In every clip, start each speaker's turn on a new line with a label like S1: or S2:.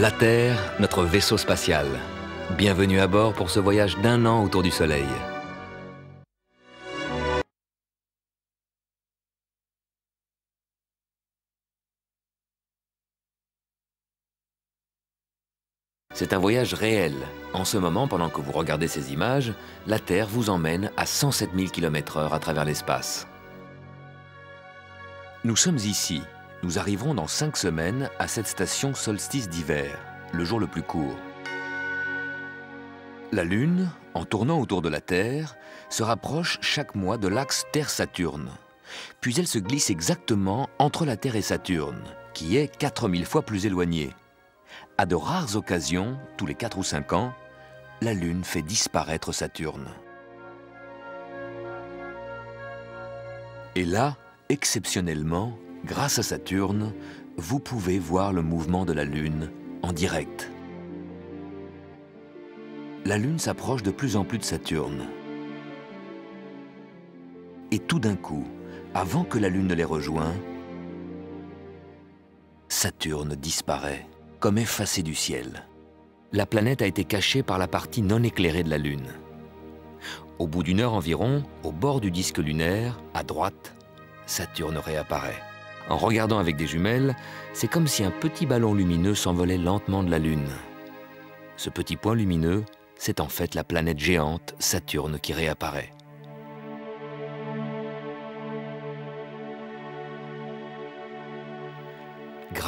S1: La Terre, notre vaisseau spatial. Bienvenue à bord pour ce voyage d'un an autour du Soleil. C'est un voyage réel. En ce moment, pendant que vous regardez ces images, la Terre vous emmène à 107 000 km/h à travers l'espace. Nous sommes ici. Nous arriverons dans cinq semaines à cette station solstice d'hiver, le jour le plus court. La Lune, en tournant autour de la Terre, se rapproche chaque mois de l'axe Terre-Saturne. Puis elle se glisse exactement entre la Terre et Saturne, qui est 4000 fois plus éloignée. À de rares occasions, tous les 4 ou 5 ans, la Lune fait disparaître Saturne. Et là, exceptionnellement, grâce à Saturne, vous pouvez voir le mouvement de la Lune en direct. La Lune s'approche de plus en plus de Saturne. Et tout d'un coup, avant que la Lune ne les rejoigne, Saturne disparaît comme effacé du ciel. La planète a été cachée par la partie non éclairée de la Lune. Au bout d'une heure environ, au bord du disque lunaire, à droite, Saturne réapparaît. En regardant avec des jumelles, c'est comme si un petit ballon lumineux s'envolait lentement de la Lune. Ce petit point lumineux, c'est en fait la planète géante Saturne qui réapparaît.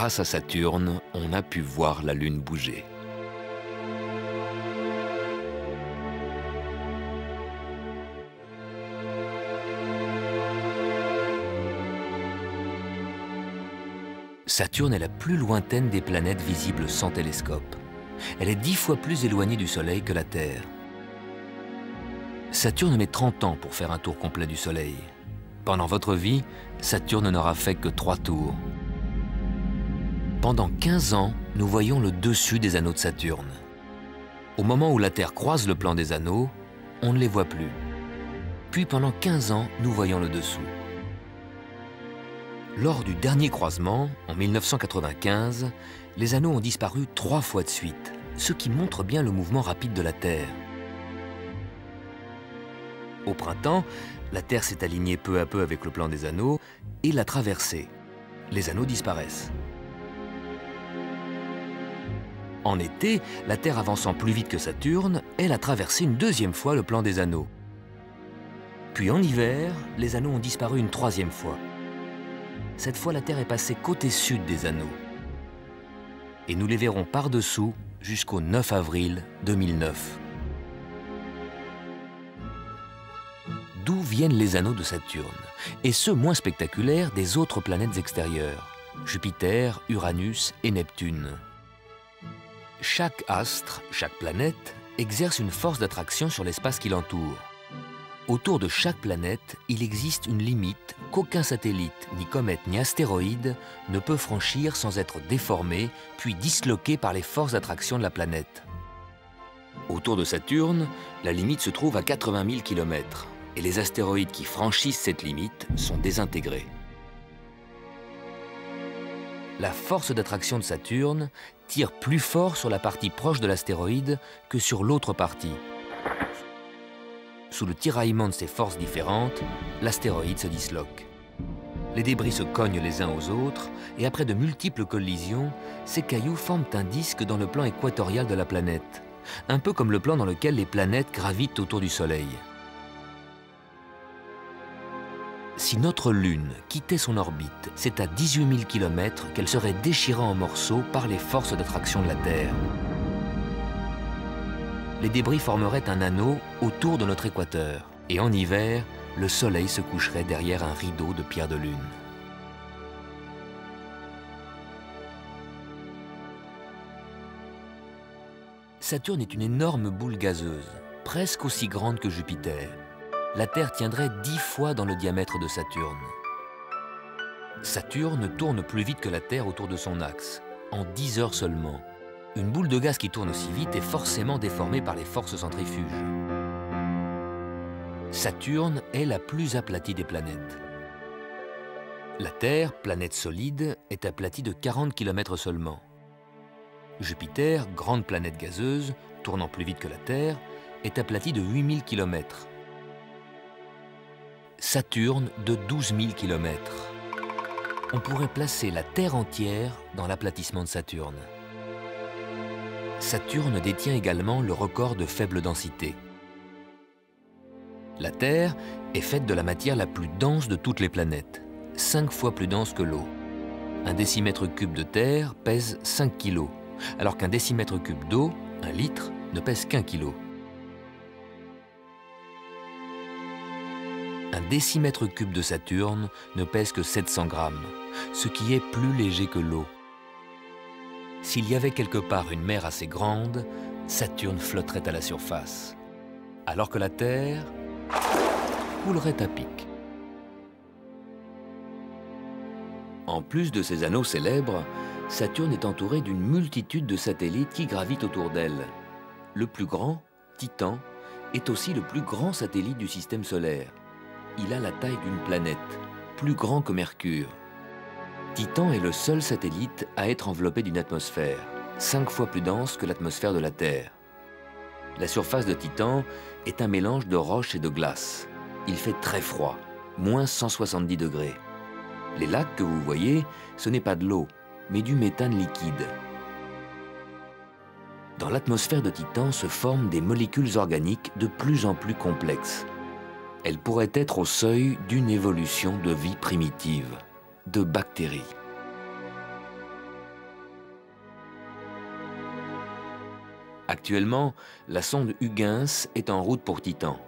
S1: grâce à Saturne, on a pu voir la Lune bouger. Saturne est la plus lointaine des planètes visibles sans télescope. Elle est dix fois plus éloignée du Soleil que la Terre. Saturne met 30 ans pour faire un tour complet du Soleil. Pendant votre vie, Saturne n'aura fait que trois tours. Pendant 15 ans, nous voyons le dessus des anneaux de Saturne. Au moment où la Terre croise le plan des anneaux, on ne les voit plus. Puis pendant 15 ans, nous voyons le dessous. Lors du dernier croisement, en 1995, les anneaux ont disparu trois fois de suite, ce qui montre bien le mouvement rapide de la Terre. Au printemps, la Terre s'est alignée peu à peu avec le plan des anneaux et l'a traversé. Les anneaux disparaissent. En été, la Terre avançant plus vite que Saturne, elle a traversé une deuxième fois le plan des anneaux. Puis en hiver, les anneaux ont disparu une troisième fois. Cette fois, la Terre est passée côté sud des anneaux. Et nous les verrons par-dessous jusqu'au 9 avril 2009. D'où viennent les anneaux de Saturne Et ceux moins spectaculaires des autres planètes extérieures, Jupiter, Uranus et Neptune? Chaque astre, chaque planète, exerce une force d'attraction sur l'espace qui l'entoure. Autour de chaque planète, il existe une limite qu'aucun satellite, ni comète, ni astéroïde ne peut franchir sans être déformé, puis disloqué par les forces d'attraction de la planète. Autour de Saturne, la limite se trouve à 80 000 km, et les astéroïdes qui franchissent cette limite sont désintégrés. La force d'attraction de Saturne tire plus fort sur la partie proche de l'astéroïde que sur l'autre partie. Sous le tiraillement de ces forces différentes, l'astéroïde se disloque. Les débris se cognent les uns aux autres et après de multiples collisions, ces cailloux forment un disque dans le plan équatorial de la planète, un peu comme le plan dans lequel les planètes gravitent autour du Soleil. Si notre Lune quittait son orbite, c'est à 18 000 km qu'elle serait déchirée en morceaux par les forces d'attraction de la Terre. Les débris formeraient un anneau autour de notre équateur. Et en hiver, le Soleil se coucherait derrière un rideau de pierre de lune. Saturne est une énorme boule gazeuse, presque aussi grande que Jupiter la Terre tiendrait dix fois dans le diamètre de Saturne. Saturne tourne plus vite que la Terre autour de son axe, en 10 heures seulement. Une boule de gaz qui tourne aussi vite est forcément déformée par les forces centrifuges. Saturne est la plus aplatie des planètes. La Terre, planète solide, est aplatie de 40 km seulement. Jupiter, grande planète gazeuse, tournant plus vite que la Terre, est aplati de 8000 km. Saturne de 12 000 km. On pourrait placer la Terre entière dans l'aplatissement de Saturne. Saturne détient également le record de faible densité. La Terre est faite de la matière la plus dense de toutes les planètes, 5 fois plus dense que l'eau. Un décimètre cube de Terre pèse 5 kg, alors qu'un décimètre cube d'eau, un litre, ne pèse qu'un kilo. Un décimètre cube de Saturne ne pèse que 700 grammes, ce qui est plus léger que l'eau. S'il y avait quelque part une mer assez grande, Saturne flotterait à la surface, alors que la Terre coulerait à pic. En plus de ces anneaux célèbres, Saturne est entouré d'une multitude de satellites qui gravitent autour d'elle. Le plus grand, Titan, est aussi le plus grand satellite du système solaire. Il a la taille d'une planète, plus grand que Mercure. Titan est le seul satellite à être enveloppé d'une atmosphère, cinq fois plus dense que l'atmosphère de la Terre. La surface de Titan est un mélange de roches et de glace. Il fait très froid, moins 170 degrés. Les lacs que vous voyez, ce n'est pas de l'eau, mais du méthane liquide. Dans l'atmosphère de Titan se forment des molécules organiques de plus en plus complexes. Elles pourraient être au seuil d'une évolution de vie primitive de bactéries. Actuellement, la sonde Huygens est en route pour Titan.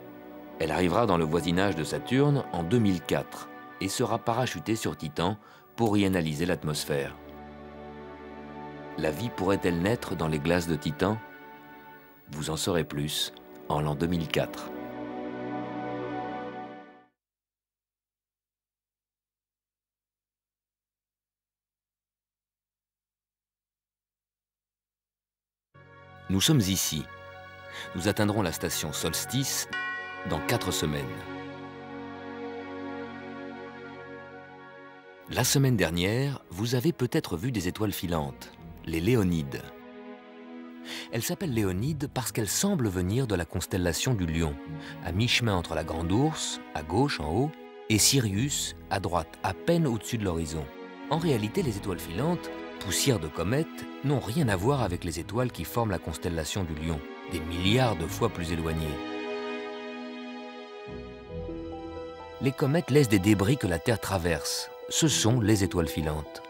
S1: Elle arrivera dans le voisinage de Saturne en 2004 et sera parachutée sur Titan pour y analyser l'atmosphère. La vie pourrait-elle naître dans les glaces de Titan? Vous en saurez plus en l'an 2004. Nous sommes ici. Nous atteindrons la station Solstice dans quatre semaines. La semaine dernière, vous avez peut-être vu des étoiles filantes, les Léonides. Elles s'appellent Léonides parce qu'elles semblent venir de la constellation du Lion, à mi-chemin entre la Grande Ourse, à gauche en haut, et Sirius, à droite, à peine au-dessus de l'horizon. En réalité, les étoiles filantes poussières de comètes n'ont rien à voir avec les étoiles qui forment la constellation du Lion, des milliards de fois plus éloignées. Les comètes laissent des débris que la Terre traverse. Ce sont les étoiles filantes.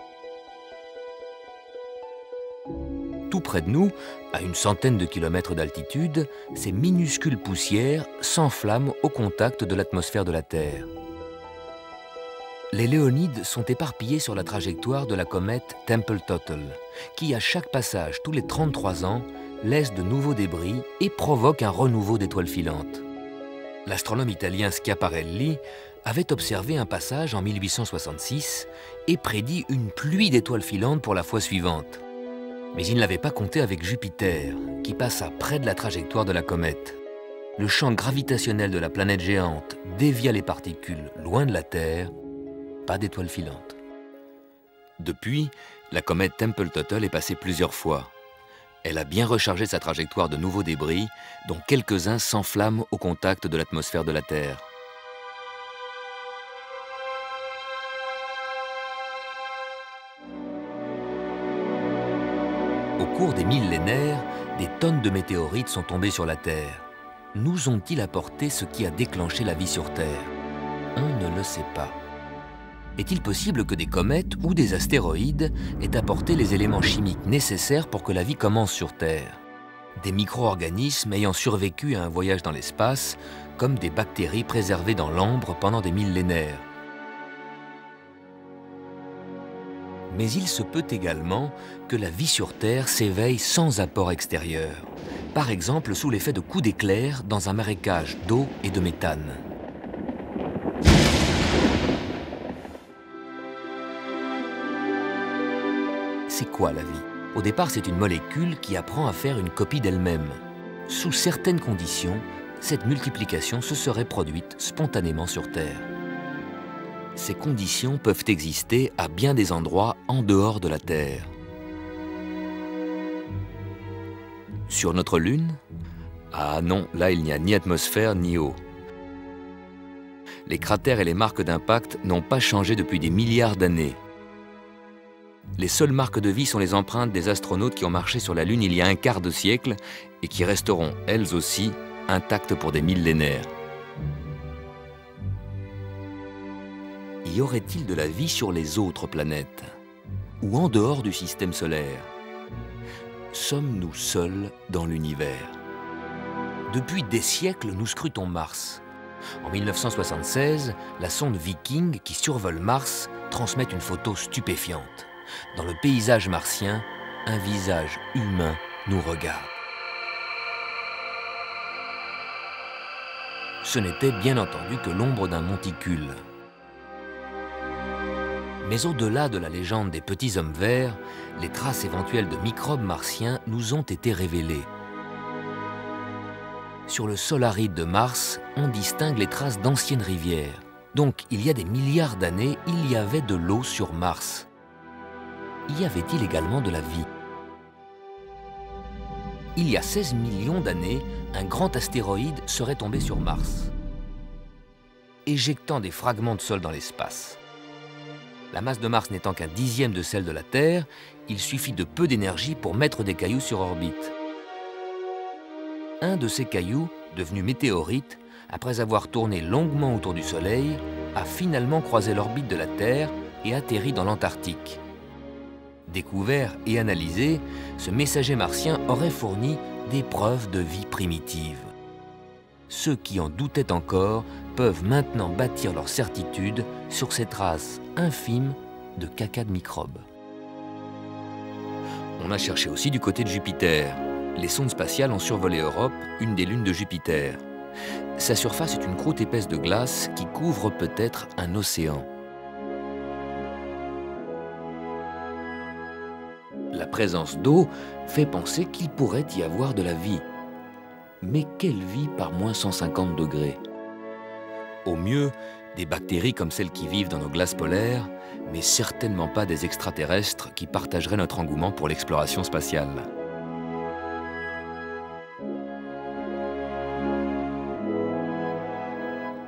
S1: Tout près de nous, à une centaine de kilomètres d'altitude, ces minuscules poussières s'enflamment au contact de l'atmosphère de la Terre les Léonides sont éparpillés sur la trajectoire de la comète Tempel-Tuttle, qui à chaque passage tous les 33 ans laisse de nouveaux débris et provoque un renouveau d'étoiles filantes. L'astronome italien Schiaparelli avait observé un passage en 1866 et prédit une pluie d'étoiles filantes pour la fois suivante. Mais il n'avait pas compté avec Jupiter, qui passa près de la trajectoire de la comète. Le champ gravitationnel de la planète géante dévia les particules loin de la Terre pas d'étoiles filantes. Depuis, la comète Tempel-Tuttle est passée plusieurs fois. Elle a bien rechargé sa trajectoire de nouveaux débris, dont quelques-uns s'enflamment au contact de l'atmosphère de la Terre. Au cours des millénaires, des tonnes de météorites sont tombées sur la Terre. Nous ont-ils apporté ce qui a déclenché la vie sur Terre? On ne le sait pas. Est-il possible que des comètes ou des astéroïdes aient apporté les éléments chimiques nécessaires pour que la vie commence sur Terre? Des micro-organismes ayant survécu à un voyage dans l'espace, comme des bactéries préservées dans l'ambre pendant des millénaires. Mais il se peut également que la vie sur Terre s'éveille sans apport extérieur, par exemple sous l'effet de coups d'éclair dans un marécage d'eau et de méthane. C'est quoi la vie? Au départ, c'est une molécule qui apprend à faire une copie d'elle-même. Sous certaines conditions, cette multiplication se serait produite spontanément sur Terre. Ces conditions peuvent exister à bien des endroits en dehors de la Terre. Sur notre Lune? Ah non, là il n'y a ni atmosphère ni eau. Les cratères et les marques d'impact n'ont pas changé depuis des milliards d'années. Les seules marques de vie sont les empreintes des astronautes qui ont marché sur la Lune il y a un quart de siècle et qui resteront, elles aussi, intactes pour des millénaires. Y aurait-il de la vie sur les autres planètes Ou en dehors du système solaire? Sommes-nous seuls dans l'univers? Depuis des siècles, nous scrutons Mars. En 1976, la sonde Viking qui survole Mars transmet une photo stupéfiante. Dans le paysage martien, un visage humain nous regarde. Ce n'était bien entendu que l'ombre d'un monticule. Mais au-delà de la légende des petits hommes verts, les traces éventuelles de microbes martiens nous ont été révélées. Sur le sol aride de Mars, on distingue les traces d'anciennes rivières. Donc, il y a des milliards d'années, il y avait de l'eau sur Mars y avait-il également de la vie? Il y a 16 millions d'années, un grand astéroïde serait tombé sur Mars, éjectant des fragments de sol dans l'espace. La masse de Mars n'étant qu'un dixième de celle de la Terre, il suffit de peu d'énergie pour mettre des cailloux sur orbite. Un de ces cailloux, devenu météorite, après avoir tourné longuement autour du Soleil, a finalement croisé l'orbite de la Terre et atterri dans l'Antarctique. Découvert et analysé, ce messager martien aurait fourni des preuves de vie primitive. Ceux qui en doutaient encore peuvent maintenant bâtir leur certitude sur ces traces infimes de caca de microbes. On a cherché aussi du côté de Jupiter. Les sondes spatiales ont survolé Europe, une des lunes de Jupiter. Sa surface est une croûte épaisse de glace qui couvre peut-être un océan. La présence d'eau fait penser qu'il pourrait y avoir de la vie. Mais quelle vie par moins 150 degrés? Au mieux, des bactéries comme celles qui vivent dans nos glaces polaires, mais certainement pas des extraterrestres qui partageraient notre engouement pour l'exploration spatiale.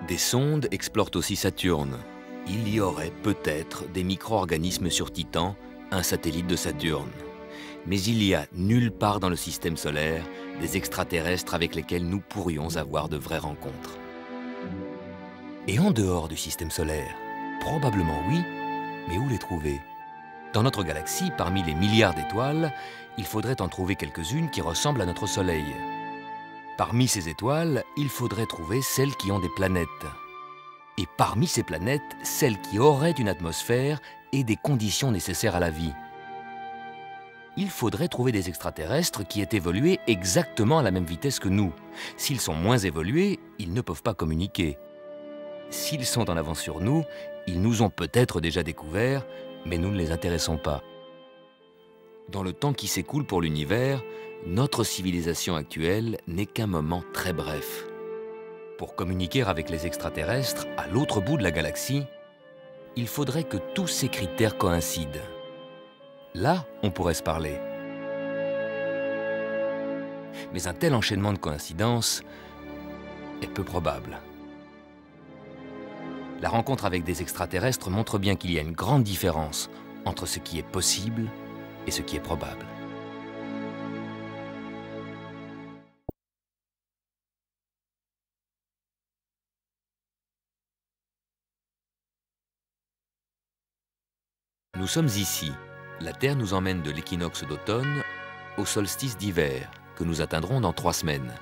S1: Des sondes explorent aussi Saturne. Il y aurait peut-être des micro-organismes sur Titan un satellite de Saturne. Mais il y a nulle part dans le système solaire des extraterrestres avec lesquels nous pourrions avoir de vraies rencontres. Et en dehors du système solaire Probablement oui, mais où les trouver? Dans notre galaxie, parmi les milliards d'étoiles, il faudrait en trouver quelques-unes qui ressemblent à notre Soleil. Parmi ces étoiles, il faudrait trouver celles qui ont des planètes. Et parmi ces planètes, celles qui auraient une atmosphère et des conditions nécessaires à la vie. Il faudrait trouver des extraterrestres qui aient évolué exactement à la même vitesse que nous. S'ils sont moins évolués, ils ne peuvent pas communiquer. S'ils sont en avance sur nous, ils nous ont peut-être déjà découverts, mais nous ne les intéressons pas. Dans le temps qui s'écoule pour l'univers, notre civilisation actuelle n'est qu'un moment très bref. Pour communiquer avec les extraterrestres à l'autre bout de la galaxie, il faudrait que tous ces critères coïncident. Là, on pourrait se parler. Mais un tel enchaînement de coïncidences est peu probable. La rencontre avec des extraterrestres montre bien qu'il y a une grande différence entre ce qui est possible et ce qui est probable. Nous sommes ici. La Terre nous emmène de l'équinoxe d'automne au solstice d'hiver, que nous atteindrons dans trois semaines.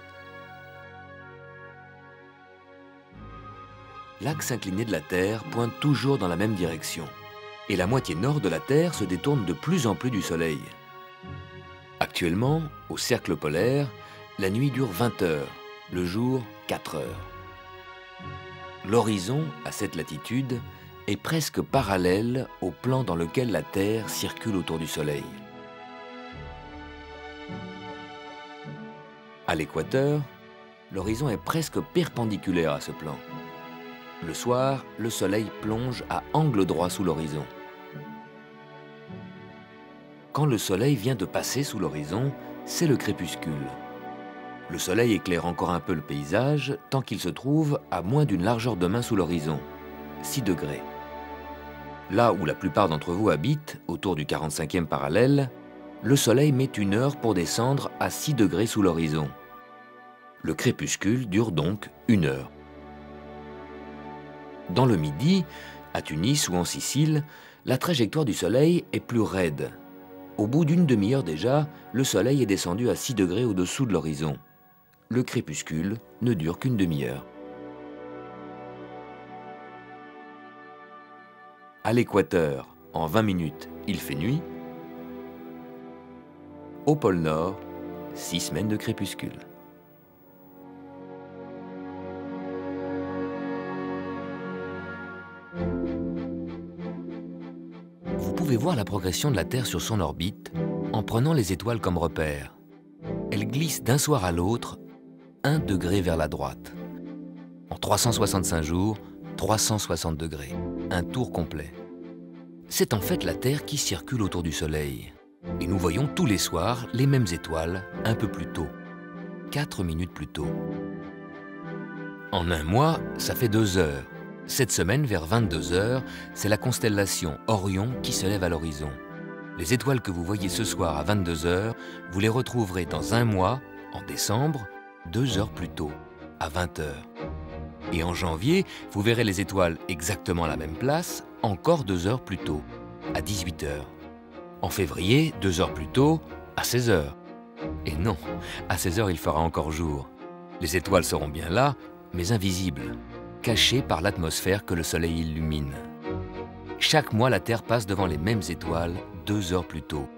S1: L'axe incliné de la Terre pointe toujours dans la même direction, et la moitié nord de la Terre se détourne de plus en plus du Soleil. Actuellement, au cercle polaire, la nuit dure 20 heures, le jour 4 heures. L'horizon, à cette latitude, est presque parallèle au plan dans lequel la Terre circule autour du Soleil. À l'équateur, l'horizon est presque perpendiculaire à ce plan. Le soir, le Soleil plonge à angle droit sous l'horizon. Quand le soleil vient de passer sous l'horizon, c'est le crépuscule. Le soleil éclaire encore un peu le paysage tant qu'il se trouve à moins d'une largeur de main sous l'horizon, 6 degrés. Là où la plupart d'entre vous habitent, autour du 45e parallèle, le soleil met une heure pour descendre à 6 degrés sous l'horizon. Le crépuscule dure donc une heure. Dans le midi, à Tunis ou en Sicile, la trajectoire du soleil est plus raide. Au bout d'une demi-heure déjà, le soleil est descendu à 6 degrés au-dessous de l'horizon. Le crépuscule ne dure qu'une demi-heure. À l'équateur, en 20 minutes, il fait nuit. Au pôle Nord, 6 semaines de crépuscule. Vous pouvez voir la progression de la Terre sur son orbite en prenant les étoiles comme repère. Elle glisse d'un soir à l'autre, un degré vers la droite. En 365 jours, 360 degrés, un tour complet. C'est en fait la Terre qui circule autour du Soleil. Et nous voyons tous les soirs les mêmes étoiles un peu plus tôt, 4 minutes plus tôt. En un mois, ça fait deux heures. Cette semaine, vers 22 heures, c'est la constellation Orion qui se lève à l'horizon. Les étoiles que vous voyez ce soir à 22 heures, vous les retrouverez dans un mois, en décembre, deux heures plus tôt, à 20 heures. Et en janvier, vous verrez les étoiles exactement à la même place, encore deux heures plus tôt, à 18 heures. En février, deux heures plus tôt, à 16 heures. Et non, à 16 heures, il fera encore jour. Les étoiles seront bien là, mais invisibles, cachées par l'atmosphère que le Soleil illumine. Chaque mois, la Terre passe devant les mêmes étoiles deux heures plus tôt.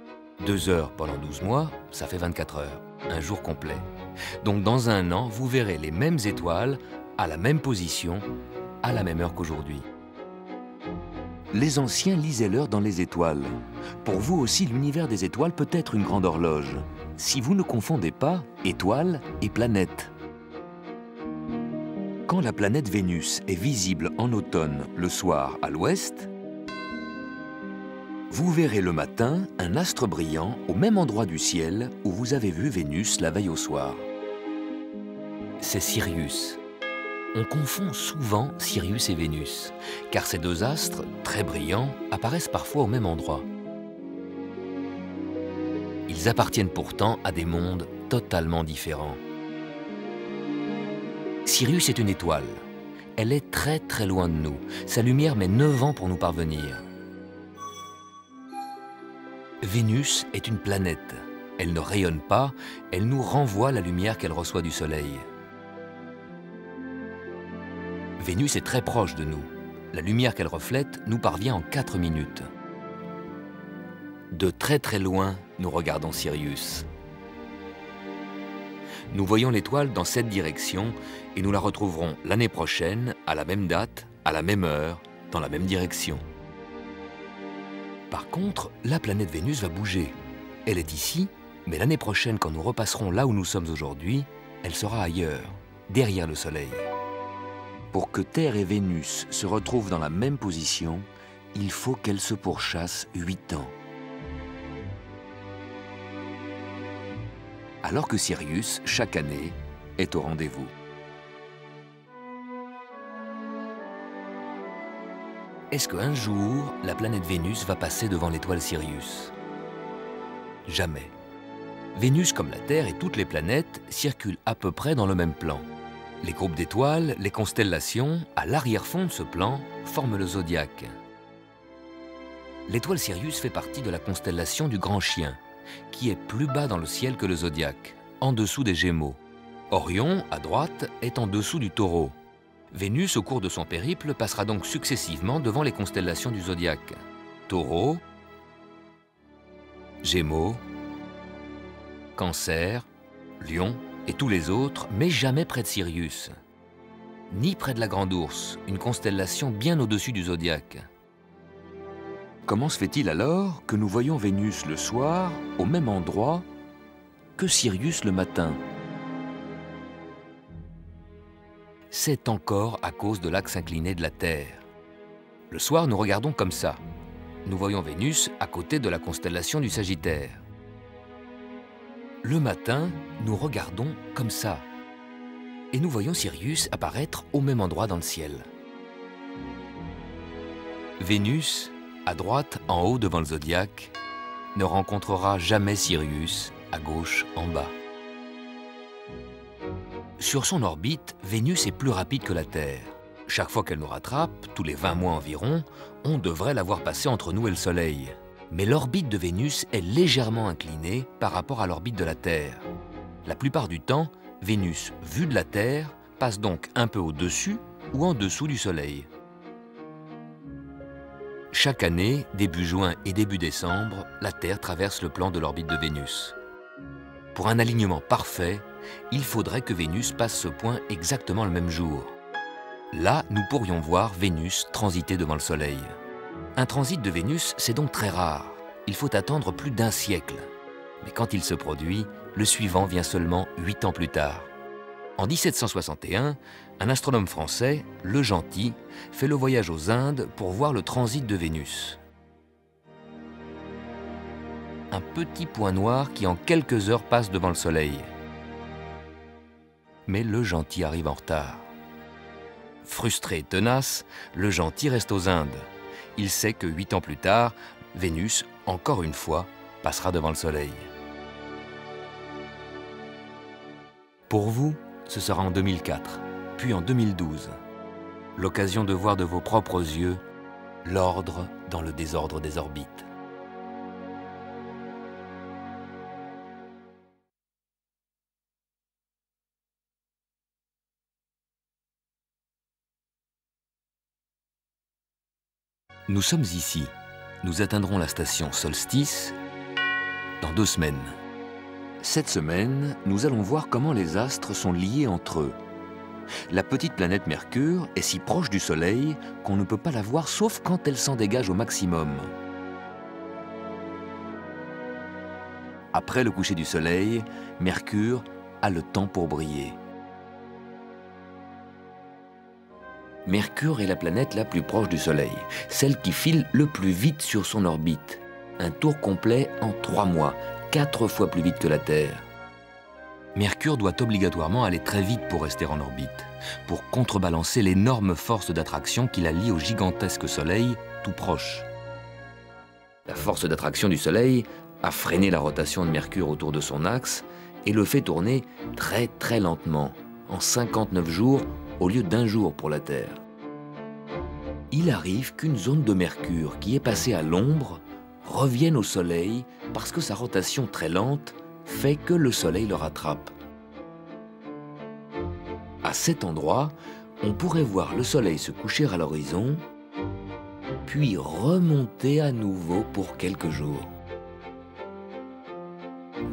S1: Deux heures pendant 12 mois, ça fait 24 heures, un jour complet. Donc dans un an, vous verrez les mêmes étoiles à la même position, à la même heure qu'aujourd'hui. Les anciens lisaient l'heure dans les étoiles. Pour vous aussi, l'univers des étoiles peut être une grande horloge. Si vous ne confondez pas étoiles et planètes. Quand la planète Vénus est visible en automne le soir à l'ouest, vous verrez le matin un astre brillant au même endroit du ciel où vous avez vu Vénus la veille au soir. C'est Sirius. On confond souvent Sirius et Vénus, car ces deux astres, très brillants, apparaissent parfois au même endroit. Ils appartiennent pourtant à des mondes totalement différents. Sirius est une étoile. Elle est très très loin de nous. Sa lumière met 9 ans pour nous parvenir. Vénus est une planète. Elle ne rayonne pas, elle nous renvoie la lumière qu'elle reçoit du Soleil. Vénus est très proche de nous. La lumière qu'elle reflète nous parvient en 4 minutes. De très très loin, nous regardons Sirius. Nous voyons l'étoile dans cette direction et nous la retrouverons l'année prochaine, à la même date, à la même heure, dans la même direction. Par contre, la planète Vénus va bouger. Elle est ici, mais l'année prochaine, quand nous repasserons là où nous sommes aujourd'hui, elle sera ailleurs, derrière le Soleil. Pour que Terre et Vénus se retrouvent dans la même position, il faut qu'elles se pourchassent 8 ans. Alors que Sirius, chaque année, est au rendez-vous. Est-ce qu'un jour, la planète Vénus va passer devant l'étoile Sirius? Jamais. Vénus, comme la Terre et toutes les planètes, circulent à peu près dans le même plan. Les groupes d'étoiles, les constellations, à l'arrière-fond de ce plan, forment le zodiaque. L'étoile Sirius fait partie de la constellation du Grand Chien, qui est plus bas dans le ciel que le zodiaque, en dessous des Gémeaux. Orion, à droite, est en dessous du Taureau. Vénus, au cours de son périple, passera donc successivement devant les constellations du zodiaque. Taureau, Gémeaux, Cancer, Lion, et tous les autres, mais jamais près de Sirius. Ni près de la Grande Ourse, une constellation bien au-dessus du zodiaque. Comment se fait-il alors que nous voyons Vénus le soir, au même endroit, que Sirius le matin? C'est encore à cause de l'axe incliné de la Terre. Le soir, nous regardons comme ça. nous voyons Vénus à côté de la constellation du Sagittaire. Le matin, nous regardons comme ça. Et nous voyons Sirius apparaître au même endroit dans le ciel. Vénus, à droite en haut devant le zodiaque, ne rencontrera jamais Sirius à gauche en bas. Sur son orbite, Vénus est plus rapide que la Terre. Chaque fois qu'elle nous rattrape, tous les 20 mois environ, on devrait la voir passer entre nous et le Soleil. Mais l'orbite de Vénus est légèrement inclinée par rapport à l'orbite de la Terre. La plupart du temps, Vénus, vue de la Terre, passe donc un peu au-dessus ou en dessous du Soleil. Chaque année, début juin et début décembre, la Terre traverse le plan de l'orbite de Vénus. Pour un alignement parfait, il faudrait que Vénus passe ce point exactement le même jour. Là, nous pourrions voir Vénus transiter devant le Soleil. Un transit de Vénus, c'est donc très rare. Il faut attendre plus d'un siècle. Mais quand il se produit, le suivant vient seulement huit ans plus tard. En 1761, un astronome français, Le Gentil, fait le voyage aux Indes pour voir le transit de Vénus. Un petit point noir qui en quelques heures passe devant le Soleil mais le gentil arrive en retard. Frustré et tenace, le gentil reste aux Indes. Il sait que huit ans plus tard, Vénus, encore une fois, passera devant le Soleil. Pour vous, ce sera en 2004, puis en 2012. L'occasion de voir de vos propres yeux l'ordre dans le désordre des orbites. Nous sommes ici. Nous atteindrons la station Solstice dans deux semaines. Cette semaine, nous allons voir comment les astres sont liés entre eux. La petite planète Mercure est si proche du Soleil qu'on ne peut pas la voir sauf quand elle s'en dégage au maximum. Après le coucher du Soleil, Mercure a le temps pour briller. Mercure est la planète la plus proche du Soleil, celle qui file le plus vite sur son orbite. Un tour complet en trois mois, quatre fois plus vite que la Terre. Mercure doit obligatoirement aller très vite pour rester en orbite, pour contrebalancer l'énorme force d'attraction qui la lie au gigantesque Soleil tout proche. La force d'attraction du Soleil a freiné la rotation de Mercure autour de son axe et le fait tourner très très lentement, en 59 jours au lieu d'un jour pour la Terre. Il arrive qu'une zone de Mercure qui est passée à l'ombre revienne au Soleil parce que sa rotation très lente fait que le Soleil le rattrape. À cet endroit, on pourrait voir le Soleil se coucher à l'horizon, puis remonter à nouveau pour quelques jours.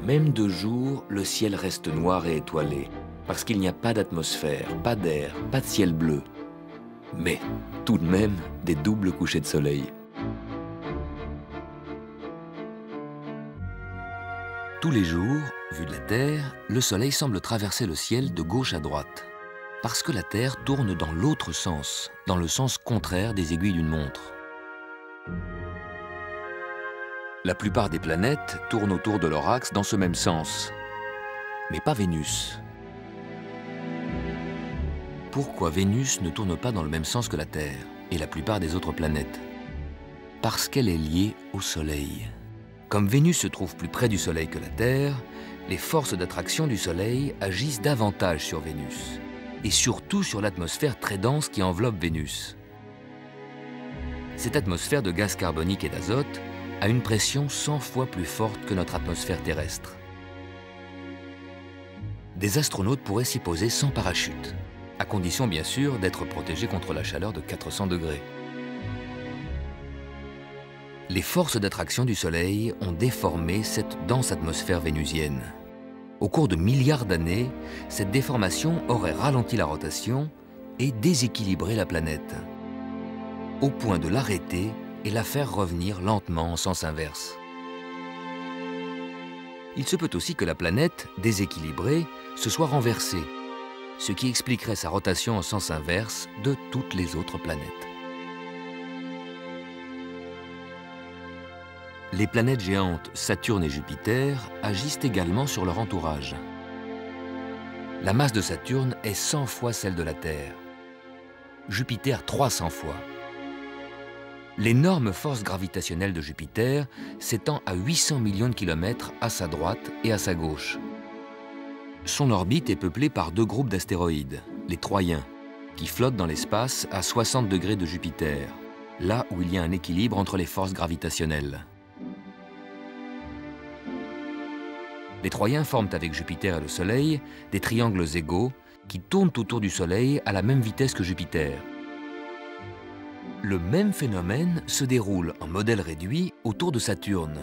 S1: Même de jour, le ciel reste noir et étoilé parce qu'il n'y a pas d'atmosphère, pas d'air, pas de ciel bleu. Mais tout de même des doubles couchers de soleil. Tous les jours, vu de la Terre, le Soleil semble traverser le ciel de gauche à droite, parce que la Terre tourne dans l'autre sens, dans le sens contraire des aiguilles d'une montre. La plupart des planètes tournent autour de leur axe dans ce même sens, mais pas Vénus, pourquoi Vénus ne tourne pas dans le même sens que la Terre et la plupart des autres planètes Parce qu'elle est liée au Soleil. Comme Vénus se trouve plus près du Soleil que la Terre, les forces d'attraction du Soleil agissent davantage sur Vénus, et surtout sur l'atmosphère très dense qui enveloppe Vénus. Cette atmosphère de gaz carbonique et d'azote a une pression 100 fois plus forte que notre atmosphère terrestre. Des astronautes pourraient s'y poser sans parachute à condition bien sûr d'être protégé contre la chaleur de 400 degrés. Les forces d'attraction du Soleil ont déformé cette dense atmosphère vénusienne. Au cours de milliards d'années, cette déformation aurait ralenti la rotation et déséquilibré la planète, au point de l'arrêter et la faire revenir lentement en sens inverse. Il se peut aussi que la planète, déséquilibrée, se soit renversée ce qui expliquerait sa rotation en sens inverse de toutes les autres planètes. Les planètes géantes Saturne et Jupiter agissent également sur leur entourage. La masse de Saturne est 100 fois celle de la Terre. Jupiter 300 fois. L'énorme force gravitationnelle de Jupiter s'étend à 800 millions de kilomètres à sa droite et à sa gauche. Son orbite est peuplée par deux groupes d'astéroïdes, les Troyens, qui flottent dans l'espace à 60 degrés de Jupiter, là où il y a un équilibre entre les forces gravitationnelles. Les Troyens forment avec Jupiter et le Soleil des triangles égaux qui tournent autour du Soleil à la même vitesse que Jupiter. Le même phénomène se déroule en modèle réduit autour de Saturne.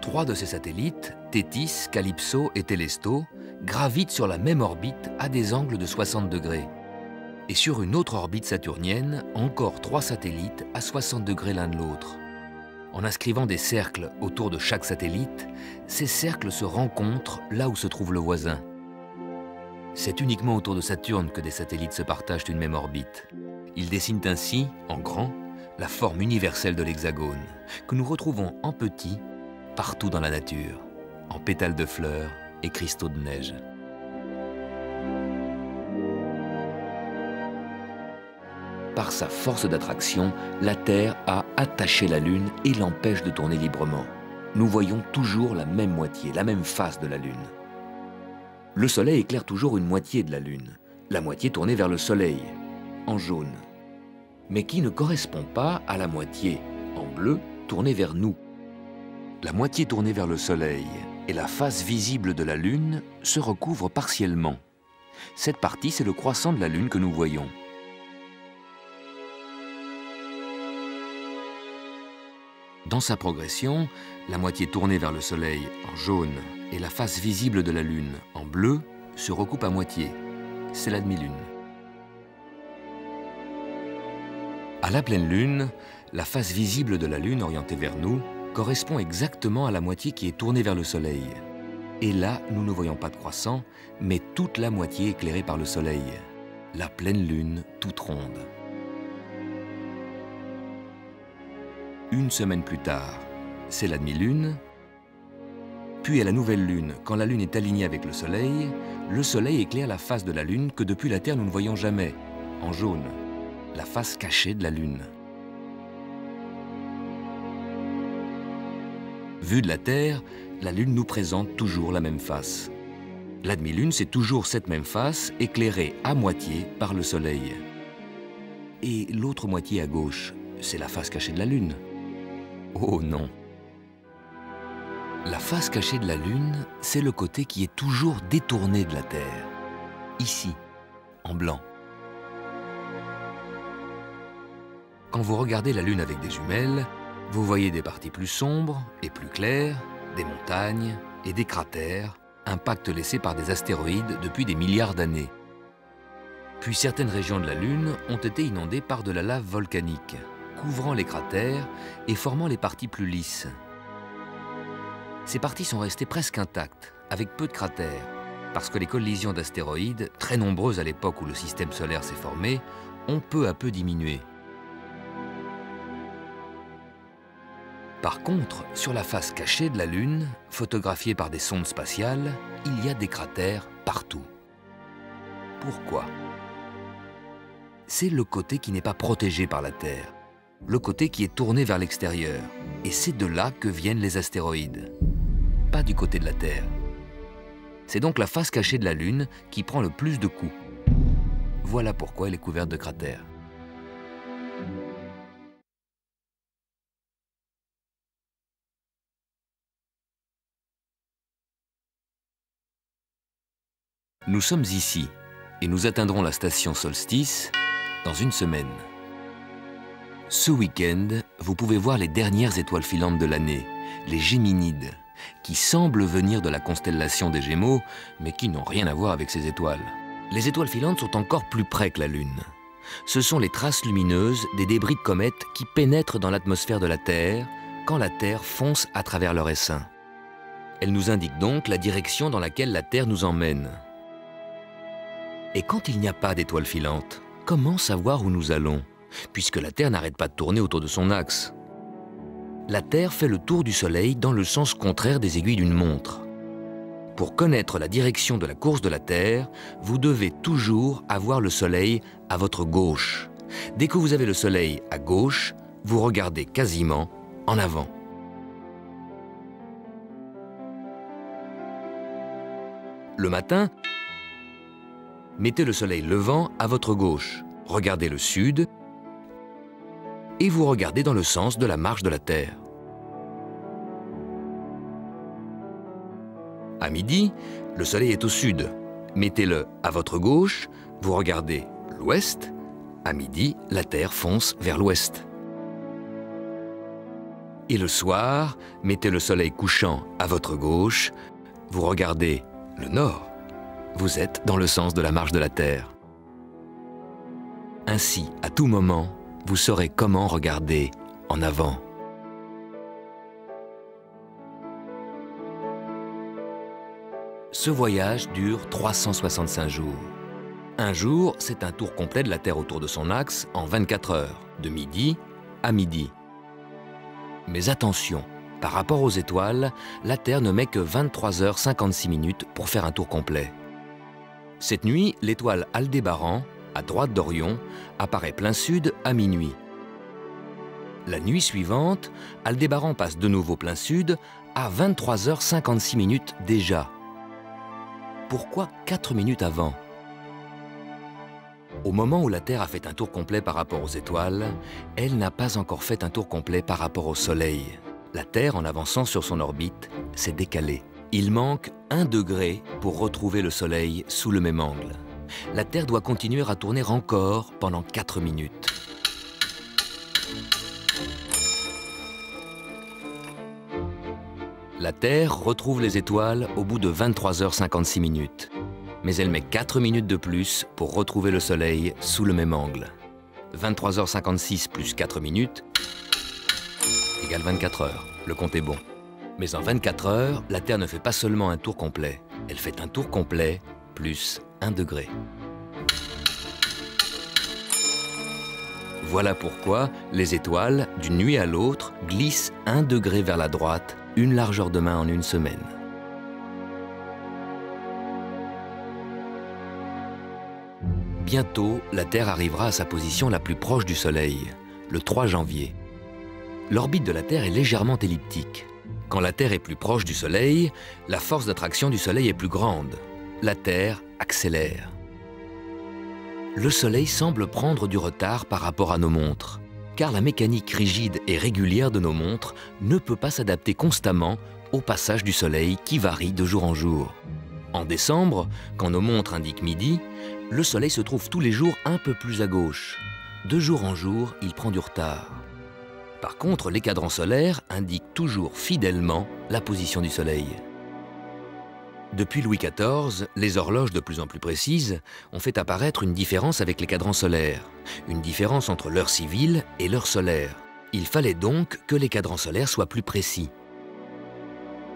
S1: Trois de ses satellites, Tétis, Calypso et Télesto, gravitent sur la même orbite à des angles de 60 degrés. Et sur une autre orbite saturnienne, encore trois satellites à 60 degrés l'un de l'autre. En inscrivant des cercles autour de chaque satellite, ces cercles se rencontrent là où se trouve le voisin. C'est uniquement autour de Saturne que des satellites se partagent une même orbite. Ils dessinent ainsi, en grand, la forme universelle de l'hexagone, que nous retrouvons en petit partout dans la nature, en pétales de fleurs et cristaux de neige. Par sa force d'attraction, la Terre a attaché la Lune et l'empêche de tourner librement. Nous voyons toujours la même moitié, la même face de la Lune. Le Soleil éclaire toujours une moitié de la Lune, la moitié tournée vers le Soleil, en jaune, mais qui ne correspond pas à la moitié, en bleu, tournée vers nous. La moitié tournée vers le Soleil et la face visible de la Lune se recouvrent partiellement. Cette partie, c'est le croissant de la Lune que nous voyons. Dans sa progression, la moitié tournée vers le Soleil en jaune et la face visible de la Lune en bleu se recoupent à moitié. C'est la demi-lune. À la pleine Lune, la face visible de la Lune orientée vers nous correspond exactement à la moitié qui est tournée vers le Soleil. Et là, nous ne voyons pas de croissant, mais toute la moitié éclairée par le Soleil. La pleine Lune toute ronde. Une semaine plus tard, c'est la demi-lune. Puis à la nouvelle lune, quand la lune est alignée avec le soleil, le soleil éclaire la face de la lune que depuis la Terre nous ne voyons jamais, en jaune, la face cachée de la lune. Vue de la Terre, la lune nous présente toujours la même face. La demi-lune, c'est toujours cette même face, éclairée à moitié par le soleil. Et l'autre moitié à gauche, c'est la face cachée de la lune. Oh non La face cachée de la Lune, c'est le côté qui est toujours détourné de la Terre. Ici, en blanc. Quand vous regardez la Lune avec des jumelles, vous voyez des parties plus sombres et plus claires, des montagnes et des cratères, impacts laissés par des astéroïdes depuis des milliards d'années. Puis certaines régions de la Lune ont été inondées par de la lave volcanique, couvrant les cratères et formant les parties plus lisses. Ces parties sont restées presque intactes, avec peu de cratères, parce que les collisions d'astéroïdes, très nombreuses à l'époque où le système solaire s'est formé, ont peu à peu diminué. Par contre, sur la face cachée de la Lune, photographiée par des sondes spatiales, il y a des cratères partout. Pourquoi? C'est le côté qui n'est pas protégé par la Terre le côté qui est tourné vers l'extérieur. Et c'est de là que viennent les astéroïdes, pas du côté de la Terre. C'est donc la face cachée de la Lune qui prend le plus de coups. Voilà pourquoi elle est couverte de cratères. Nous sommes ici et nous atteindrons la station Solstice dans une semaine. Ce week-end, vous pouvez voir les dernières étoiles filantes de l'année, les Géminides, qui semblent venir de la constellation des Gémeaux, mais qui n'ont rien à voir avec ces étoiles. Les étoiles filantes sont encore plus près que la Lune. Ce sont les traces lumineuses des débris de comètes qui pénètrent dans l'atmosphère de la Terre quand la Terre fonce à travers leur essaim. Elles nous indiquent donc la direction dans laquelle la Terre nous emmène. Et quand il n'y a pas d'étoiles filantes, comment savoir où nous allons puisque la Terre n'arrête pas de tourner autour de son axe? la Terre fait le tour du Soleil dans le sens contraire des aiguilles d'une montre. Pour connaître la direction de la course de la Terre, vous devez toujours avoir le Soleil à votre gauche. Dès que vous avez le Soleil à gauche, vous regardez quasiment en avant. Le matin, mettez le Soleil levant à votre gauche, regardez le sud et vous regardez dans le sens de la marche de la Terre. À midi, le soleil est au sud. Mettez-le à votre gauche, vous regardez l'ouest. À midi, la Terre fonce vers l'ouest. Et le soir, mettez le soleil couchant à votre gauche, vous regardez le nord. Vous êtes dans le sens de la marche de la Terre. Ainsi, à tout moment, vous saurez comment regarder en avant. Ce voyage dure 365 jours. Un jour, c'est un tour complet de la Terre autour de son axe en 24 heures, de midi à midi. Mais attention, par rapport aux étoiles, la Terre ne met que 23 h 56 minutes pour faire un tour complet. Cette nuit, l'étoile Aldébaran, à droite d'Orion, apparaît plein sud à minuit. La nuit suivante, Aldébaran passe de nouveau plein sud à 23 h 56 minutes déjà. Pourquoi 4 minutes avant? Au moment où la Terre a fait un tour complet par rapport aux étoiles, elle n'a pas encore fait un tour complet par rapport au Soleil. La Terre, en avançant sur son orbite, s'est décalée. Il manque un degré pour retrouver le Soleil sous le même angle. La Terre doit continuer à tourner encore pendant 4 minutes. La Terre retrouve les étoiles au bout de 23h56 minutes. Mais elle met 4 minutes de plus pour retrouver le Soleil sous le même angle. 23h56 plus 4 minutes égale 24 heures. Le compte est bon. Mais en 24 heures, la Terre ne fait pas seulement un tour complet. Elle fait un tour complet plus 1 degré. Voilà pourquoi les étoiles, d'une nuit à l'autre, glissent 1 degré vers la droite une largeur de main en une semaine. Bientôt, la Terre arrivera à sa position la plus proche du Soleil, le 3 janvier. L'orbite de la Terre est légèrement elliptique. Quand la Terre est plus proche du Soleil, la force d'attraction du Soleil est plus grande. La Terre accélère. Le Soleil semble prendre du retard par rapport à nos montres car la mécanique rigide et régulière de nos montres ne peut pas s'adapter constamment au passage du Soleil qui varie de jour en jour. En décembre, quand nos montres indiquent midi, le Soleil se trouve tous les jours un peu plus à gauche. De jour en jour, il prend du retard. Par contre, les cadrans solaires indiquent toujours fidèlement la position du Soleil. Depuis Louis XIV, les horloges de plus en plus précises ont fait apparaître une différence avec les cadrans solaires, une différence entre l'heure civile et l'heure solaire. Il fallait donc que les cadrans solaires soient plus précis.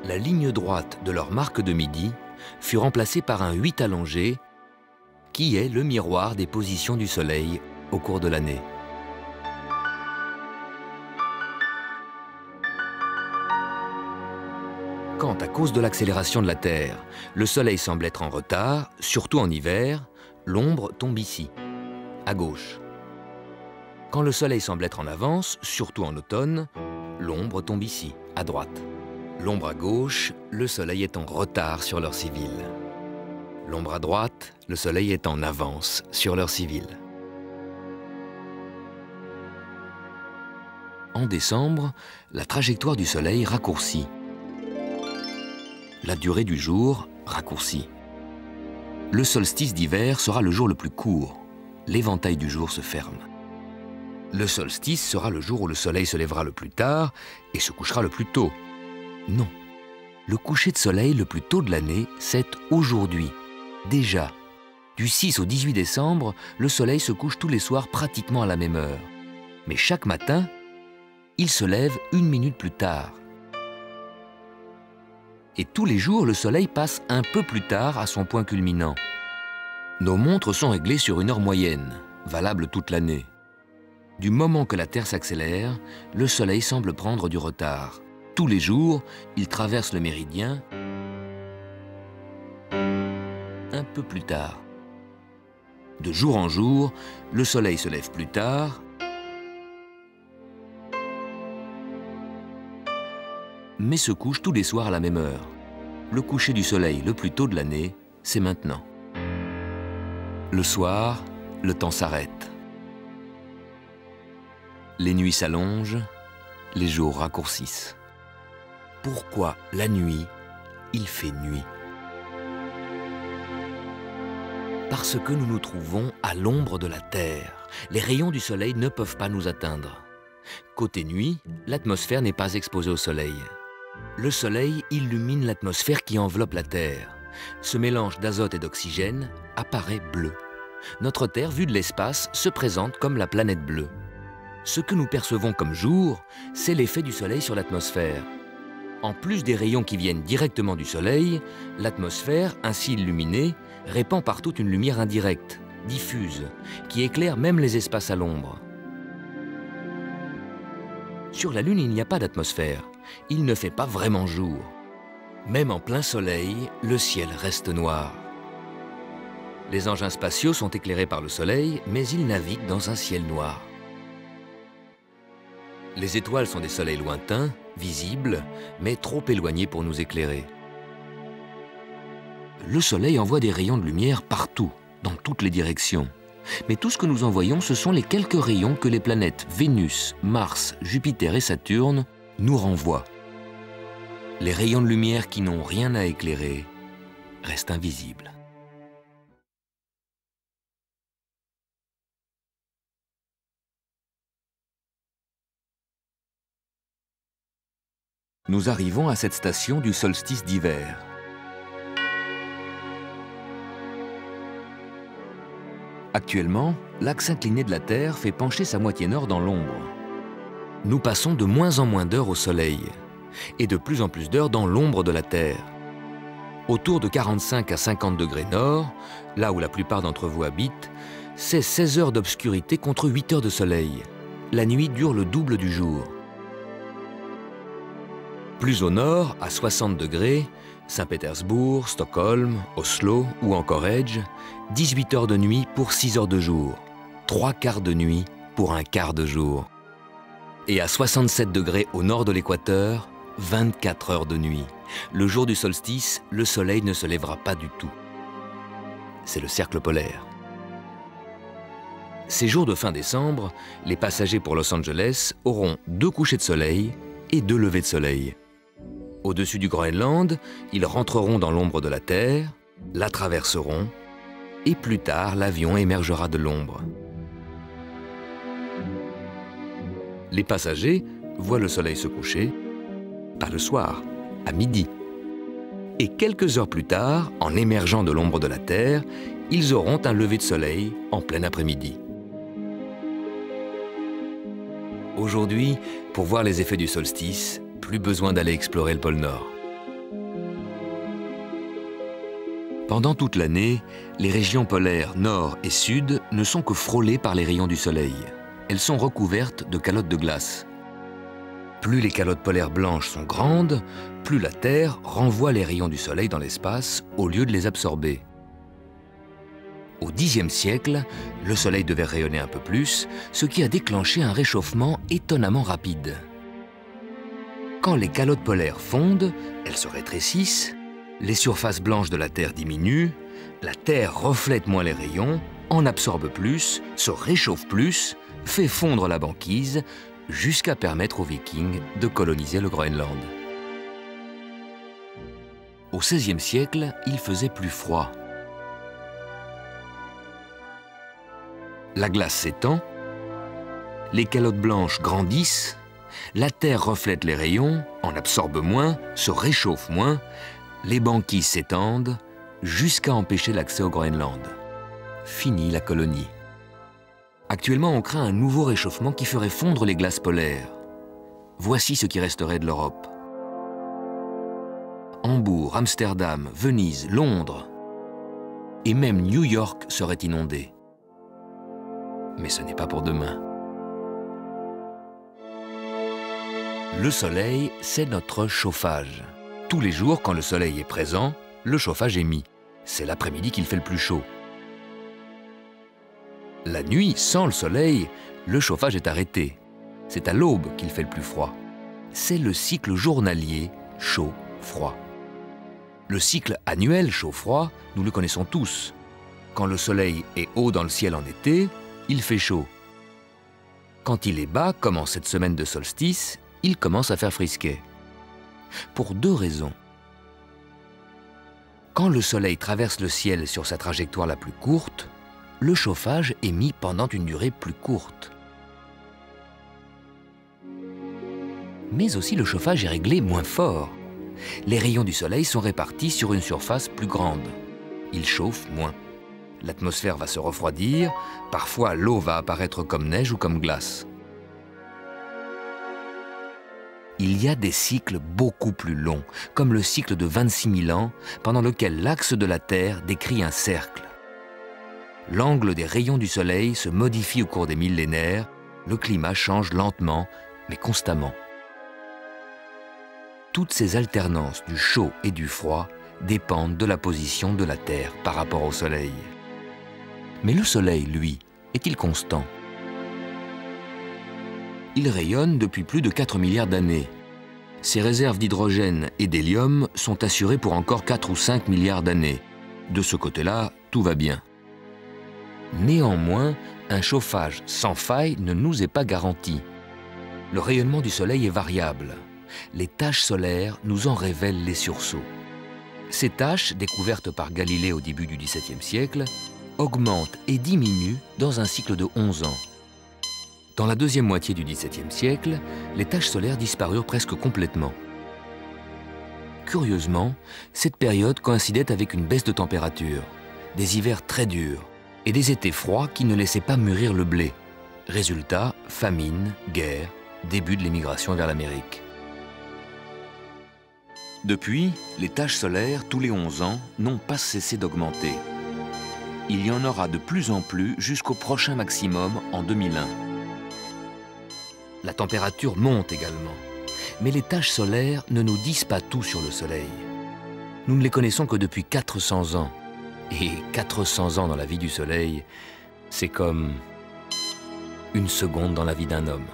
S1: La ligne droite de leur marque de midi fut remplacée par un 8 allongé, qui est le miroir des positions du Soleil au cours de l'année. De l'accélération de la Terre, le Soleil semble être en retard, surtout en hiver, l'ombre tombe ici, à gauche. Quand le Soleil semble être en avance, surtout en automne, l'ombre tombe ici, à droite. L'ombre à gauche, le Soleil est en retard sur l'heure civile. L'ombre à droite, le Soleil est en avance sur l'heure civile. En décembre, la trajectoire du Soleil raccourcit la durée du jour raccourcie. Le solstice d'hiver sera le jour le plus court. L'éventail du jour se ferme. Le solstice sera le jour où le soleil se lèvera le plus tard et se couchera le plus tôt. Non. Le coucher de soleil le plus tôt de l'année, c'est aujourd'hui. Déjà. Du 6 au 18 décembre, le soleil se couche tous les soirs pratiquement à la même heure. Mais chaque matin, il se lève une minute plus tard et tous les jours le soleil passe un peu plus tard à son point culminant. Nos montres sont réglées sur une heure moyenne, valable toute l'année. Du moment que la Terre s'accélère, le Soleil semble prendre du retard. Tous les jours, il traverse le méridien un peu plus tard. De jour en jour, le Soleil se lève plus tard mais se couche tous les soirs à la même heure. Le coucher du soleil le plus tôt de l'année, c'est maintenant. Le soir, le temps s'arrête. Les nuits s'allongent, les jours raccourcissent. Pourquoi la nuit, il fait nuit? Parce que nous nous trouvons à l'ombre de la Terre. Les rayons du soleil ne peuvent pas nous atteindre. Côté nuit, l'atmosphère n'est pas exposée au soleil. Le Soleil illumine l'atmosphère qui enveloppe la Terre. Ce mélange d'azote et d'oxygène apparaît bleu. Notre Terre, vue de l'espace, se présente comme la planète bleue. Ce que nous percevons comme jour, c'est l'effet du Soleil sur l'atmosphère. En plus des rayons qui viennent directement du Soleil, l'atmosphère, ainsi illuminée, répand partout une lumière indirecte, diffuse, qui éclaire même les espaces à l'ombre. Sur la Lune, il n'y a pas d'atmosphère il ne fait pas vraiment jour. Même en plein soleil, le ciel reste noir. Les engins spatiaux sont éclairés par le soleil, mais ils naviguent dans un ciel noir. Les étoiles sont des soleils lointains, visibles, mais trop éloignés pour nous éclairer. Le soleil envoie des rayons de lumière partout, dans toutes les directions. Mais tout ce que nous envoyons, ce sont les quelques rayons que les planètes Vénus, Mars, Jupiter et Saturne nous renvoie. Les rayons de lumière qui n'ont rien à éclairer restent invisibles. Nous arrivons à cette station du solstice d'hiver. Actuellement, l'axe incliné de la Terre fait pencher sa moitié nord dans l'ombre nous passons de moins en moins d'heures au soleil et de plus en plus d'heures dans l'ombre de la Terre. Autour de 45 à 50 degrés nord, là où la plupart d'entre vous habitent, c'est 16 heures d'obscurité contre 8 heures de soleil. La nuit dure le double du jour. Plus au nord, à 60 degrés, Saint-Pétersbourg, Stockholm, Oslo ou encore Edge, 18 heures de nuit pour 6 heures de jour, 3 quarts de nuit pour un quart de jour et à 67 degrés au nord de l'équateur, 24 heures de nuit. Le jour du solstice, le soleil ne se lèvera pas du tout. C'est le cercle polaire. Ces jours de fin décembre, les passagers pour Los Angeles auront deux couchers de soleil et deux levées de soleil. Au-dessus du Groenland, ils rentreront dans l'ombre de la Terre, la traverseront, et plus tard l'avion émergera de l'ombre. Les passagers voient le soleil se coucher, pas le soir, à midi. Et quelques heures plus tard, en émergeant de l'ombre de la Terre, ils auront un lever de soleil en plein après-midi. Aujourd'hui, pour voir les effets du solstice, plus besoin d'aller explorer le pôle Nord. Pendant toute l'année, les régions polaires nord et sud ne sont que frôlées par les rayons du soleil elles sont recouvertes de calottes de glace. Plus les calottes polaires blanches sont grandes, plus la Terre renvoie les rayons du Soleil dans l'espace au lieu de les absorber. Au Xe siècle, le Soleil devait rayonner un peu plus, ce qui a déclenché un réchauffement étonnamment rapide. Quand les calottes polaires fondent, elles se rétrécissent, les surfaces blanches de la Terre diminuent, la Terre reflète moins les rayons, en absorbe plus, se réchauffe plus, fait fondre la banquise jusqu'à permettre aux Vikings de coloniser le Groenland. Au XVIe siècle, il faisait plus froid. La glace s'étend, les calottes blanches grandissent, la Terre reflète les rayons, en absorbe moins, se réchauffe moins, les banquises s'étendent jusqu'à empêcher l'accès au Groenland. Fini la colonie. Actuellement, on craint un nouveau réchauffement qui ferait fondre les glaces polaires. Voici ce qui resterait de l'Europe. Hambourg, Amsterdam, Venise, Londres et même New York seraient inondés. Mais ce n'est pas pour demain. Le soleil, c'est notre chauffage. Tous les jours, quand le soleil est présent, le chauffage est mis. C'est l'après-midi qu'il fait le plus chaud. La nuit, sans le soleil, le chauffage est arrêté. C'est à l'aube qu'il fait le plus froid. C'est le cycle journalier chaud-froid. Le cycle annuel chaud-froid, nous le connaissons tous. Quand le soleil est haut dans le ciel en été, il fait chaud. Quand il est bas, comme en cette semaine de solstice, il commence à faire frisquet. Pour deux raisons. Quand le soleil traverse le ciel sur sa trajectoire la plus courte, le chauffage est mis pendant une durée plus courte. Mais aussi le chauffage est réglé moins fort. Les rayons du soleil sont répartis sur une surface plus grande. Il chauffe moins. L'atmosphère va se refroidir, parfois l'eau va apparaître comme neige ou comme glace. il y a des cycles beaucoup plus longs, comme le cycle de 26 000 ans, pendant lequel l'axe de la Terre décrit un cercle. L'angle des rayons du Soleil se modifie au cours des millénaires, le climat change lentement, mais constamment. Toutes ces alternances du chaud et du froid dépendent de la position de la Terre par rapport au Soleil. Mais le Soleil, lui, est-il constant? Il rayonne depuis plus de 4 milliards d'années. Ses réserves d'hydrogène et d'hélium sont assurées pour encore 4 ou 5 milliards d'années. De ce côté-là, tout va bien. Néanmoins, un chauffage sans faille ne nous est pas garanti. Le rayonnement du Soleil est variable. Les taches solaires nous en révèlent les sursauts. Ces taches, découvertes par Galilée au début du XVIIe siècle, augmentent et diminuent dans un cycle de 11 ans. Dans la deuxième moitié du XVIIe siècle, les taches solaires disparurent presque complètement. Curieusement, cette période coïncidait avec une baisse de température, des hivers très durs et des étés froids qui ne laissaient pas mûrir le blé. Résultat, famine, guerre, début de l'émigration vers l'Amérique. Depuis, les taches solaires, tous les 11 ans, n'ont pas cessé d'augmenter. Il y en aura de plus en plus jusqu'au prochain maximum en 2001. La température monte également. Mais les taches solaires ne nous disent pas tout sur le Soleil. Nous ne les connaissons que depuis 400 ans. Et 400 ans dans la vie du Soleil, c'est comme une seconde dans la vie d'un homme.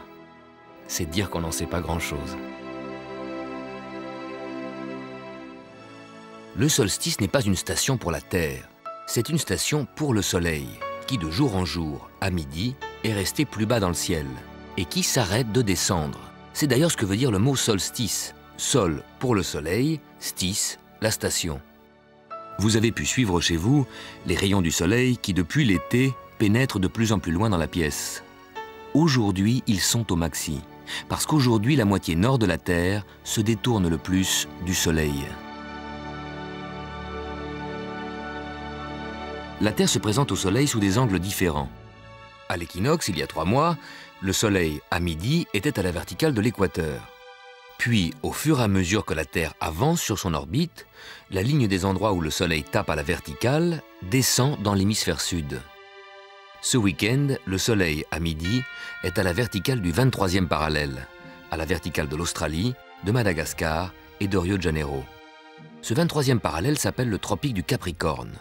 S1: C'est dire qu'on n'en sait pas grand-chose. Le solstice n'est pas une station pour la Terre, c'est une station pour le Soleil, qui de jour en jour, à midi, est resté plus bas dans le ciel et qui s'arrête de descendre. C'est d'ailleurs ce que veut dire le mot solstice. Sol pour le soleil, stis, la station. Vous avez pu suivre chez vous les rayons du soleil qui, depuis l'été, pénètrent de plus en plus loin dans la pièce. Aujourd'hui, ils sont au maxi, parce qu'aujourd'hui, la moitié nord de la Terre se détourne le plus du soleil. La Terre se présente au soleil sous des angles différents. À l'équinoxe, il y a trois mois, le Soleil, à midi, était à la verticale de l'équateur. Puis, au fur et à mesure que la Terre avance sur son orbite, la ligne des endroits où le Soleil tape à la verticale descend dans l'hémisphère sud. Ce week-end, le Soleil, à midi, est à la verticale du 23e parallèle, à la verticale de l'Australie, de Madagascar et de Rio de Janeiro. Ce 23e parallèle s'appelle le tropique du Capricorne,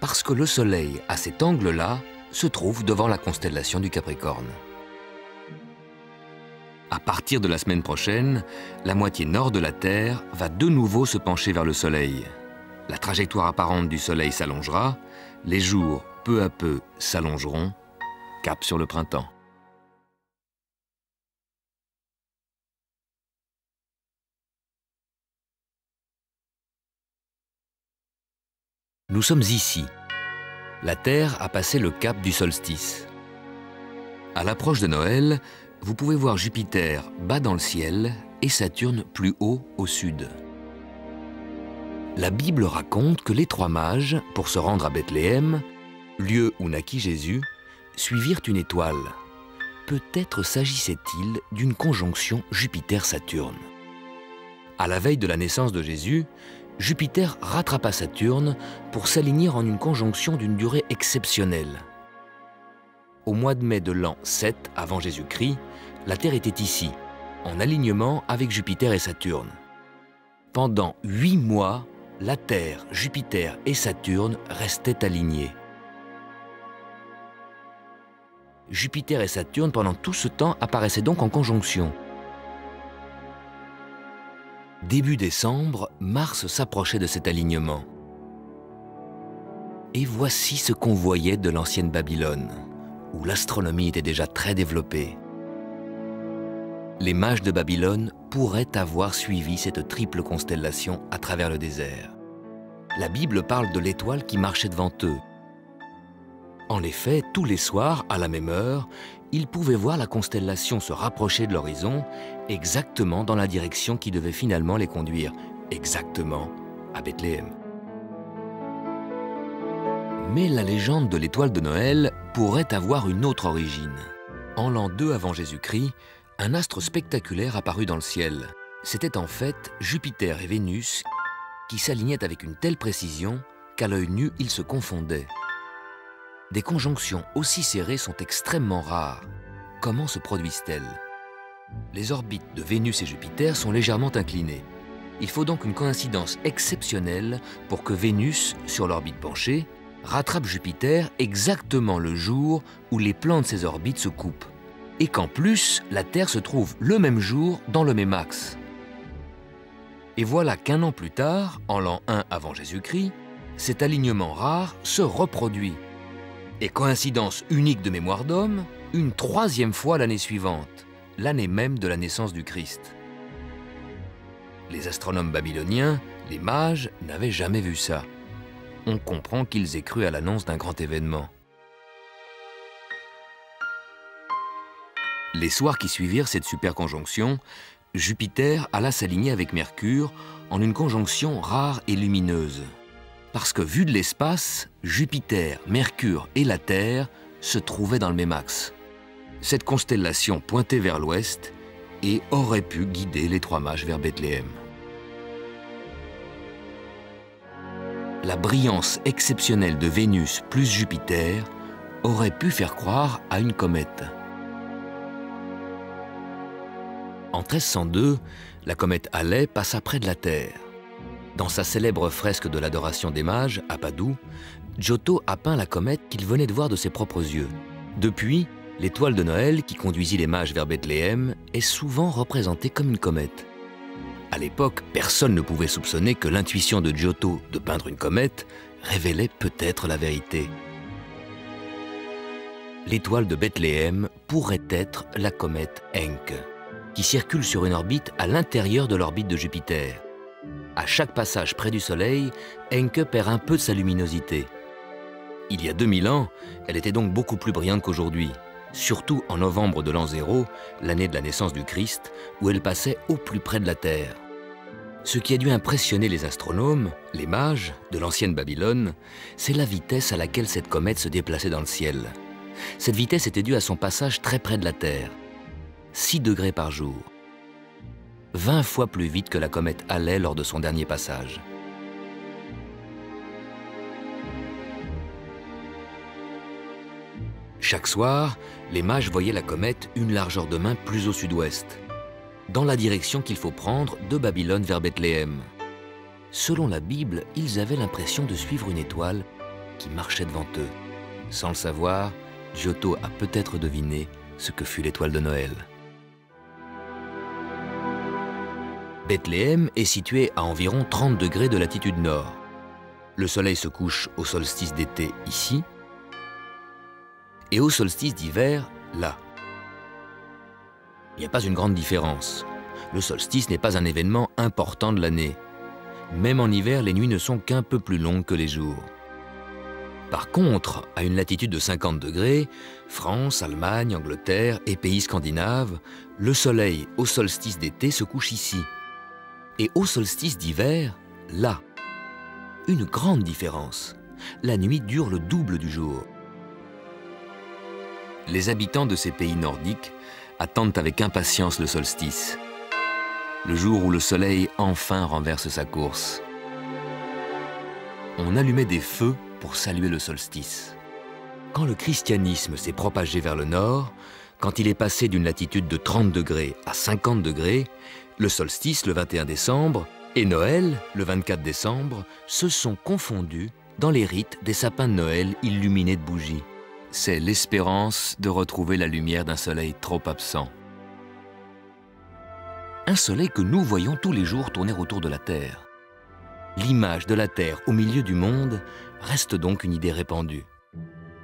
S1: parce que le Soleil, à cet angle-là, se trouve devant la constellation du Capricorne. À partir de la semaine prochaine, la moitié nord de la Terre va de nouveau se pencher vers le Soleil. La trajectoire apparente du Soleil s'allongera, les jours peu à peu s'allongeront, cap sur le printemps. Nous sommes ici, la Terre a passé le cap du solstice. À l'approche de Noël, vous pouvez voir Jupiter bas dans le ciel et Saturne plus haut au sud. La Bible raconte que les trois mages, pour se rendre à Bethléem, lieu où naquit Jésus, suivirent une étoile. Peut-être s'agissait-il d'une conjonction Jupiter-Saturne. À la veille de la naissance de Jésus, Jupiter rattrapa Saturne pour s'aligner en une conjonction d'une durée exceptionnelle. Au mois de mai de l'an 7 avant Jésus-Christ, la Terre était ici, en alignement avec Jupiter et Saturne. Pendant huit mois, la Terre, Jupiter et Saturne restaient alignés. Jupiter et Saturne, pendant tout ce temps, apparaissaient donc en conjonction. Début décembre, Mars s'approchait de cet alignement. Et voici ce qu'on voyait de l'ancienne Babylone, où l'astronomie était déjà très développée. Les mages de Babylone pourraient avoir suivi cette triple constellation à travers le désert. La Bible parle de l'étoile qui marchait devant eux, en effet, tous les soirs, à la même heure, ils pouvaient voir la constellation se rapprocher de l'horizon, exactement dans la direction qui devait finalement les conduire, exactement à Bethléem. Mais la légende de l'étoile de Noël pourrait avoir une autre origine. En l'an 2 avant Jésus-Christ, un astre spectaculaire apparut dans le ciel. C'était en fait Jupiter et Vénus qui s'alignaient avec une telle précision qu'à l'œil nu, ils se confondaient. Des conjonctions aussi serrées sont extrêmement rares. Comment se produisent-elles? Les orbites de Vénus et Jupiter sont légèrement inclinées. Il faut donc une coïncidence exceptionnelle pour que Vénus, sur l'orbite penchée, rattrape Jupiter exactement le jour où les plans de ses orbites se coupent. Et qu'en plus, la Terre se trouve le même jour dans le même axe. Et voilà qu'un an plus tard, en l'an 1 avant Jésus-Christ, cet alignement rare se reproduit et coïncidence unique de mémoire d'homme, une troisième fois l'année suivante, l'année même de la naissance du Christ. Les astronomes babyloniens, les mages, n'avaient jamais vu ça. On comprend qu'ils aient cru à l'annonce d'un grand événement. Les soirs qui suivirent cette superconjonction, Jupiter alla s'aligner avec Mercure en une conjonction rare et lumineuse parce que vu de l'espace, Jupiter, Mercure et la Terre se trouvaient dans le même axe. Cette constellation pointait vers l'ouest et aurait pu guider les trois mages vers Bethléem. La brillance exceptionnelle de Vénus plus Jupiter aurait pu faire croire à une comète. En 1302, la comète Halley passa près de la Terre. Dans sa célèbre fresque de l'adoration des mages, à Padoue, Giotto a peint la comète qu'il venait de voir de ses propres yeux. Depuis, l'étoile de Noël qui conduisit les mages vers Bethléem est souvent représentée comme une comète. À l'époque, personne ne pouvait soupçonner que l'intuition de Giotto de peindre une comète révélait peut-être la vérité. L'étoile de Bethléem pourrait être la comète Encke, qui circule sur une orbite à l'intérieur de l'orbite de Jupiter. À chaque passage près du Soleil, Encke perd un peu de sa luminosité. Il y a 2000 ans, elle était donc beaucoup plus brillante qu'aujourd'hui, surtout en novembre de l'an zéro, l'année de la naissance du Christ, où elle passait au plus près de la Terre. Ce qui a dû impressionner les astronomes, les mages de l'ancienne Babylone, c'est la vitesse à laquelle cette comète se déplaçait dans le ciel. Cette vitesse était due à son passage très près de la Terre, 6 degrés par jour. 20 fois plus vite que la comète Halley lors de son dernier passage. Chaque soir, les mages voyaient la comète une largeur de main plus au sud-ouest, dans la direction qu'il faut prendre de Babylone vers Bethléem. Selon la Bible, ils avaient l'impression de suivre une étoile qui marchait devant eux. Sans le savoir, Giotto a peut-être deviné ce que fut l'étoile de Noël. Bethléem est situé à environ 30 degrés de latitude nord. Le soleil se couche au solstice d'été ici et au solstice d'hiver là. Il n'y a pas une grande différence. Le solstice n'est pas un événement important de l'année. Même en hiver, les nuits ne sont qu'un peu plus longues que les jours. Par contre, à une latitude de 50 degrés, France, Allemagne, Angleterre et pays scandinaves, le soleil au solstice d'été se couche ici, et au solstice d'hiver, là. Une grande différence. La nuit dure le double du jour. Les habitants de ces pays nordiques attendent avec impatience le solstice, le jour où le soleil enfin renverse sa course. On allumait des feux pour saluer le solstice. Quand le christianisme s'est propagé vers le nord, Quand il est passé d'une latitude de 30 degrés à 50 degrés, le solstice le 21 décembre et Noël le 24 décembre se sont confondus dans les rites des sapins de Noël illuminés de bougies. C'est l'espérance de retrouver la lumière d'un soleil trop absent. Un soleil que nous voyons tous les jours tourner autour de la Terre. L'image de la Terre au milieu du monde reste donc une idée répandue.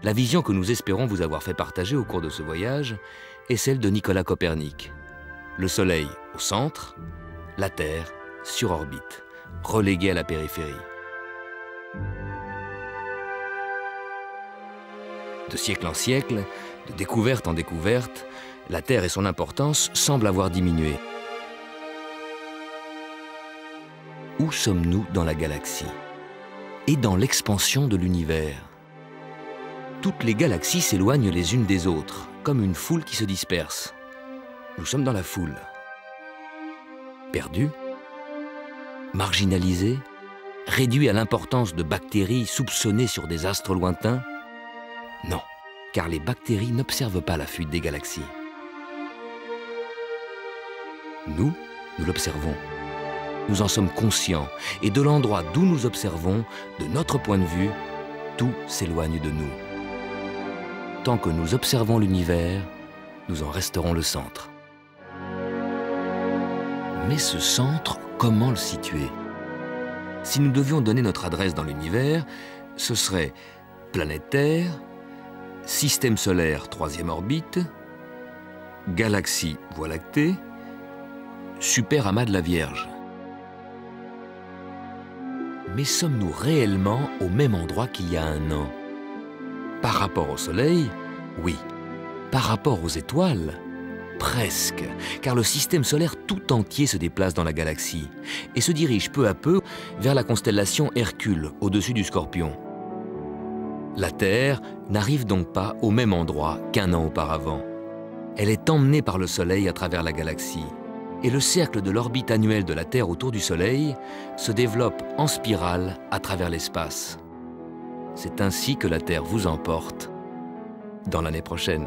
S1: La vision que nous espérons vous avoir fait partager au cours de ce voyage est celle de Nicolas Copernic. Le Soleil au centre, la Terre sur orbite, reléguée à la périphérie. De siècle en siècle, de découverte en découverte, la Terre et son importance semblent avoir diminué. Où sommes-nous dans la galaxie Et dans l'expansion de l'univers? Toutes les galaxies s'éloignent les unes des autres, comme une foule qui se disperse. Nous sommes dans la foule. Perdus Marginalisés Réduits à l'importance de bactéries soupçonnées sur des astres lointains Non, car les bactéries n'observent pas la fuite des galaxies. Nous, nous l'observons. Nous en sommes conscients, et de l'endroit d'où nous observons, de notre point de vue, tout s'éloigne de nous tant que nous observons l'univers, nous en resterons le centre. Mais ce centre, comment le situer? Si nous devions donner notre adresse dans l'univers, ce serait planète Terre, système solaire troisième orbite, galaxie Voie lactée, super amas de la Vierge. Mais sommes-nous réellement au même endroit qu'il y a un an? Par rapport au Soleil, oui. Par rapport aux étoiles, presque, car le système solaire tout entier se déplace dans la galaxie et se dirige peu à peu vers la constellation Hercule au-dessus du Scorpion. La Terre n'arrive donc pas au même endroit qu'un an auparavant. Elle est emmenée par le Soleil à travers la galaxie et le cercle de l'orbite annuelle de la Terre autour du Soleil se développe en spirale à travers l'espace. C'est ainsi que la Terre vous emporte dans l'année prochaine.